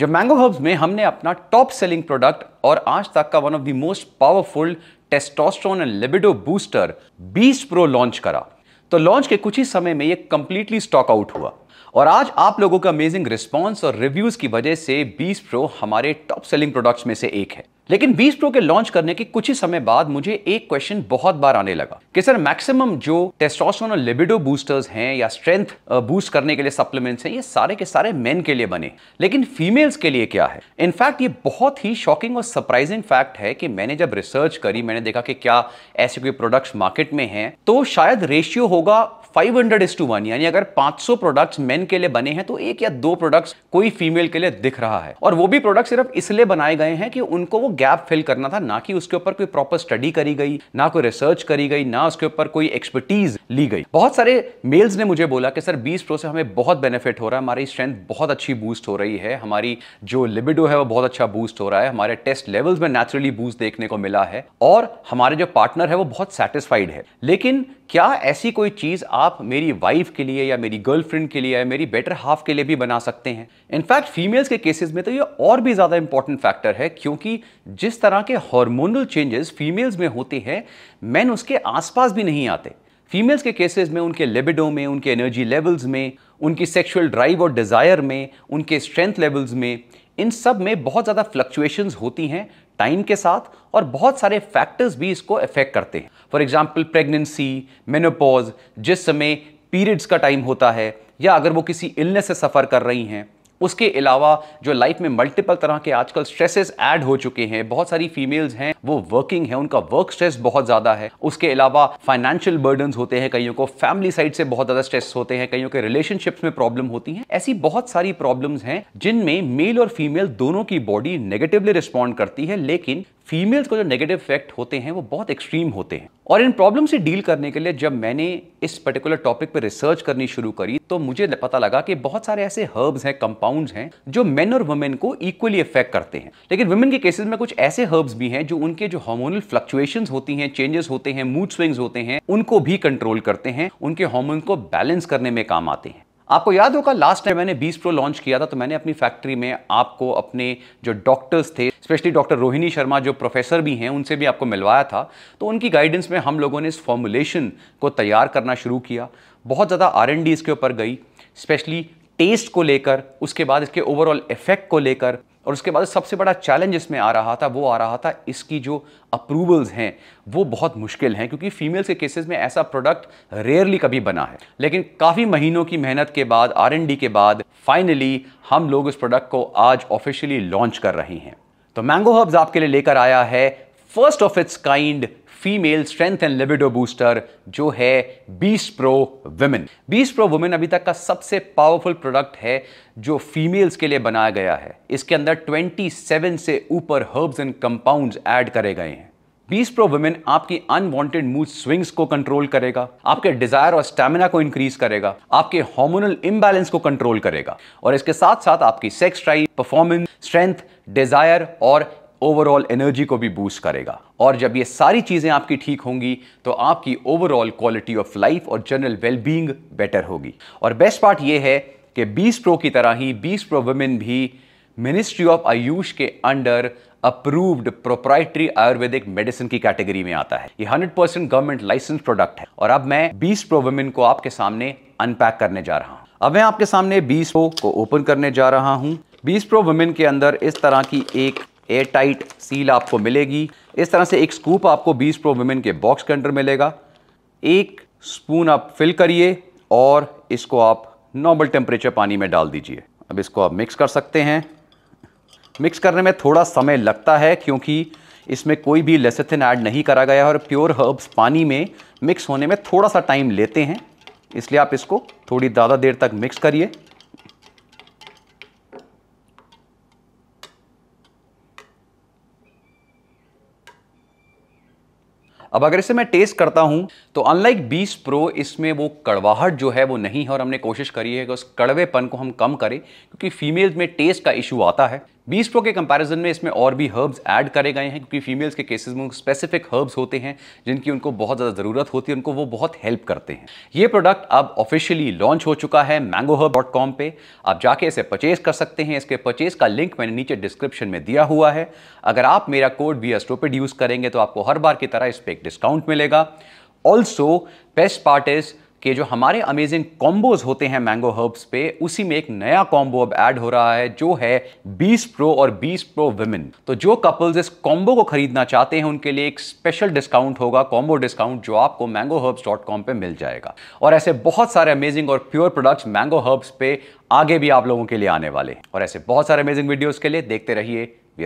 जब mango herbs में हमने अपना टॉप सेलिंग प्रोडक्ट और आज तक का one of the most powerful testosterone and libido booster बीस प्रो लॉन्च करा। तो लॉन्च के कुछ ही समय में ये कंप्लीटली स्टॉक आउट हुआ। और आज आप लोगों का अमेजिंग रिस्पांस और रिव्यूज़ की वजह से बीस प्रो हमारे टॉप सेलिंग प्रोडक्ट्स में से एक है। लेकिन 20 प्रो के लॉन्च करने के कुछ ही समय बाद मुझे एक क्वेश्चन बहुत बार आने लगा कि सर मैक्सिमम जो टेस्टोस्टेरोन और लिबिडो बूस्टर्स हैं या स्ट्रेंथ बूस्ट करने के लिए सप्लीमेंट्स हैं, ये सारे के सारे मेन के लिए बने। लेकिन फीमेल्स के लिए क्या है? इनफैक्ट ये बहुत ही शॉकिंग और सरप्राइजिंग फैक्ट है कि मैंने जब रिसर्च करी, मैंने देखा कि क्या ऐसे कोई प्रोडक्ट्स मार्केट में हैं तो शायद रेशियो होगा 500 हंड्रेड यानी अगर 500 प्रोडक्ट्स मेन के लिए बने हैं तो एक या दो प्रोडक्ट्स कोई फीमेल के लिए दिख रहा है। और वो भी प्रोडक्ट सिर्फ़ इसलिए बनाए गए हैं कि उनको वो गैप फिल करना था, ना कि उसके ऊपर कोई प्रॉपर स्टडी करी गई, ना कोई रिसर्च करी गई, ना उसके ऊपर कोई एक्सपर्टीज ली गई। बहुत सारे मेल्स ने मुझे बोला कि, सर, बीस प्रो से हमें बहुत बेनिफिट हो रहा है, हमारी स्ट्रेंथ बहुत अच्छी बूस्ट हो रही है, हमारी जो लिबिडो है वो बहुत अच्छा बूस्ट हो रहा है, हमारे टेस्ट लेवल्स में नेचुरली बूस्ट देखने को मिला है, और हमारे जो पार्टनर है वो बहुत सेटिस्फाइड है। लेकिन क्या ऐसी कोई चीज़ आप मेरी वाइफ के लिए या मेरी गर्लफ्रेंड के लिए या मेरी बेटर हाफ़ के लिए भी बना सकते हैं। इनफैक्ट फीमेल्स के केसेस में तो ये और भी ज़्यादा इंपॉर्टेंट फैक्टर है, क्योंकि जिस तरह के हार्मोनल चेंजेस फीमेल्स में होते हैं मैन उसके आसपास भी नहीं आते। फीमेल्स के केसेस में, उनके लेबिडो में, उनके एनर्जी लेवल्स में, उनकी सेक्सुअल ड्राइव और डिज़ायर में, उनके स्ट्रेंथ लेवल्स में, इन सब में बहुत ज़्यादा फ्लक्चुएशंस होती हैं टाइम के साथ और बहुत सारे फैक्टर्स भी इसको अफेक्ट करते हैं। फॉर एग्ज़ाम्पल प्रेगनेंसी मेनोपॉज जिस समय पीरियड्स का टाइम होता है या अगर वो किसी इलनेस से सफ़र कर रही हैं, उसके अलावा जो लाइफ में मल्टीपल तरह के आजकल स्ट्रेसेस ऐड हो चुके हैं, बहुत सारी फीमेल्स हैं, वो वर्किंग है, उनका वर्क स्ट्रेस बहुत ज़्यादा है। उसके अलावा फाइनेंशियल बर्डन होते हैं, कईयों को फैमिली साइड से बहुत ज़्यादा स्ट्रेस होते हैं, कईयों के रिलेशनशिप्स में प्रॉब्लम होती हैं। ऐसी बहुत सारी प्रॉब्लम्स हैं जिनमें मेल और फीमेल दोनों की बॉडी नेगेटिवली रिस्पॉन्ड करती है, लेकिन फीमेल्स को जो नेगेटिव इफ़ेक्ट होते हैं, वो बहुत एक्सट्रीम होते हैं। और इन प्रॉब्लम से डील करने के लिए जब मैंने इस पर्टिकुलर टॉपिक पर रिसर्च करनी शुरू करी तो मुझे पता लगा कि बहुत सारे ऐसे हर्ब्स हैं कंपाउंड्स हैं, जो मेन और वुमेन को इक्वली इफ़ेक्ट करते हैं। लेकिन वुमेन के केसेस में कुछ ऐसे हर्ब्स भी हैं, जो उनके जो हार्मोनल फ्लक्चुएशन होती हैं चेंजेस होते हैं मूड स्विंग्स होते हैं, उनको भी कंट्रोल करते हैं, उनके हार्मोन को बैलेंस करने में काम आते हैं। आपको याद होगा लास्ट टाइम मैंने 20 प्रो लॉन्च किया था तो मैंने अपनी फैक्ट्री में आपको अपने जो डॉक्टर्स थे स्पेशली डॉक्टर रोहिणी शर्मा, जो प्रोफेसर भी हैं, उनसे भी आपको मिलवाया था। तो उनकी गाइडेंस में हम लोगों ने इस फॉर्मुलेशन को तैयार करना शुरू किया। बहुत ज़्यादा आर एन डी इसके ऊपर गई स्पेशली टेस्ट को लेकर, उसके बाद इसके ओवरऑल इफ़ेक्ट को लेकर। और उसके बाद सबसे बड़ा चैलेंज इसमें आ रहा था, वो आ रहा था इसकी जो अप्रूवल्स हैं, वो बहुत मुश्किल हैं, क्योंकि फीमेल्स के केसेस में ऐसा प्रोडक्ट रेयरली कभी बना है। लेकिन काफ़ी महीनों की मेहनत के बाद आरएनडी के बाद फाइनली हम लोग इस प्रोडक्ट को आज ऑफिशियली लॉन्च कर रहे हैं। तो मैंगो हर्ब्स आपके लिए लेकर आया है first of its kind female strength and libido booster जो है बीस प्रो वुमेन बीस प्रो वुमेन अभी तक का सबसे पावरफुल प्रोडक्ट है, जो फीमेल्स के लिए बनाया गया है। इसके अंदर 27 से ऊपर हर्ब्स एंड कंपाउंड्स ऐड करे गए हैं। बीस प्रो वुमेन आपकी अनवांटेड मूड स्विंग्स को कंट्रोल करेगा, आपके डिज़ायर और स्टेमिना को इंक्रीज करेगा, आपके हार्मोनल इम्बैलेंस को कंट्रोल करेगा। और इसके साथ साथ आपकी sex drive performance strength desire और ओवरऑल एनर्जी को भी बूस्ट करेगा। और जब ये सारी चीज़ें आपकी ठीक होंगी तो आपकी ओवरऑल क्वालिटी ऑफ़ लाइफ और जनरल वेलबींग बेटर होगी। और बेस्ट पार्ट ये है कि 20 प्रो की तरह ही 20 प्रो वुमेन भी मिनिस्ट्री ऑफ़ आयुष के under approved proprietary Ayurvedic medicine की कैटेगरी में आता है। ये 100 परसेंट गवर्नमेंट लाइसेंस प्रोडक्ट है। और अब मैं 20 प्रो वुमेन को आपके सामने अनपैक करने जा रहा हूँ। अब मैं आपके सामने 20 प्रो को ओपन करने जा रहा हूँ। 20 प्रो वुमेन के अंदर इस तरह की एक एयर टाइट सील आपको मिलेगी। इस तरह से एक स्कूप आपको 20 प्रो वुमेन के बॉक्स के अंडर मिलेगा। एक स्पून आप फिल करिए और इसको आप नॉर्मल टेम्परेचर पानी में डाल दीजिए। अब इसको आप मिक्स कर सकते हैं। मिक्स करने में थोड़ा समय लगता है क्योंकि इसमें कोई भी लेसेथिन ऐड नहीं करा गया है और प्योर हर्ब्स पानी में मिक्स होने में थोड़ा सा टाइम लेते हैं। इसलिए आप इसको थोड़ी ज़्यादा देर तक मिक्स करिए। अब अगर इसे मैं टेस्ट करता हूँ तो अनलाइक 20 प्रो इसमें वो कड़वाहट जो है वो नहीं है और हमने कोशिश करी है कि उस कड़वेपन को हम कम करें, क्योंकि फीमेल्स में टेस्ट का इशू आता है। बीस प्रो के कंपैरिजन में इसमें और भी हर्ब्स ऐड करे गए हैं, क्योंकि फीमेल्स के केसेस में स्पेसिफिक हर्ब्स होते हैं, जिनकी उनको बहुत ज़्यादा ज़रूरत होती है, उनको वो बहुत हेल्प करते हैं। ये प्रोडक्ट अब ऑफिशियली लॉन्च हो चुका है मैंगो हर्ब डॉट कॉम पर आप जाके इसे परचेज कर सकते हैं। इसके परचेज का लिंक मैंने नीचे डिस्क्रिप्शन में दिया हुआ है। अगर आप मेरा कोड वी एस्ट्रोपिड यूज़ करेंगे तो आपको हर बार की तरह इस पर एक डिस्काउंट मिलेगा। ऑल्सो बेस्ट पार्ट इज़ कि जो हमारे अमेजिंग कॉम्बोज होते हैं मैंगो हर्ब्स पे, उसी में एक नया कॉम्बो अब ऐड हो रहा है, जो है 20 प्रो और 20 प्रो विमेन तो जो कपल्स इस कॉम्बो को खरीदना चाहते हैं, उनके लिए एक स्पेशल डिस्काउंट होगा कॉम्बो डिस्काउंट जो आपको मैंगो हर्ब्स डॉट कॉम पर मिल जाएगा। और ऐसे बहुत सारे अमेजिंग और प्योर प्रोडक्ट्स मैंगो हर्ब्स पे आगे भी आप लोगों के लिए आने वाले हैं। और ऐसे बहुत सारे अमेजिंग वीडियोज़ के लिए देखते रहिए वी